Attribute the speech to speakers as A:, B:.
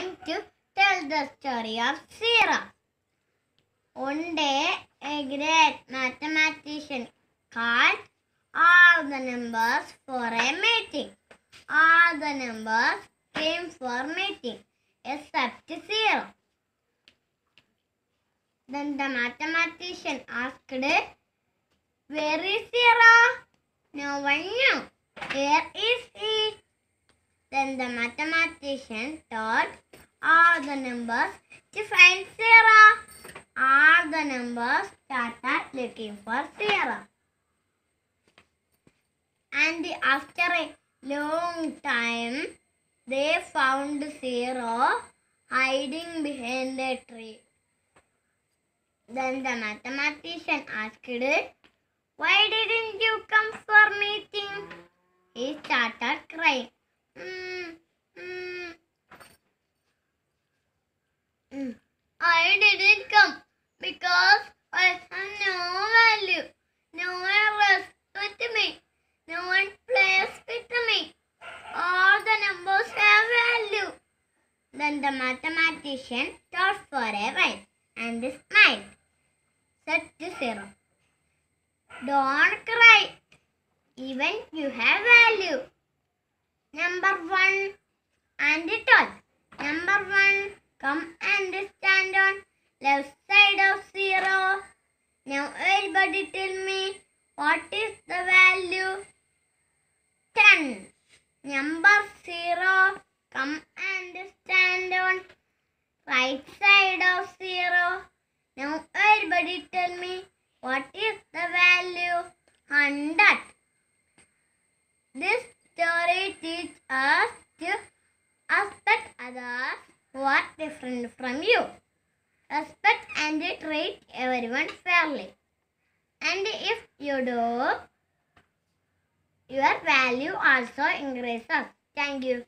A: going to tell the story of Zero. One day, a great mathematician called all the numbers for a meeting. All the numbers came for meeting except zero. Then the mathematician asked, Where is zero? No one knew. Where is he? Then the mathematician told all the numbers to find zero. All the numbers started looking for zero. And after a long time, they found zero hiding behind a tree. Then the mathematician asked, it, Why didn't you come for meeting? He started crying. I didn't come because I have no value. No one was with me. No one plays with me. All the numbers have value. Then the mathematician thought for a while and smiled. Said to Zero, Don't cry. Even you have value. Number one and twelve. Number one, come and stand on left side of zero. Now everybody tell me what is the value? Ten. Number zero, come and stand on right side of zero. Now everybody tell me what is the value? Hundred. This story teaches us to respect others who are different from you. Respect and treat everyone fairly. And if you do, your value also increases. Thank you.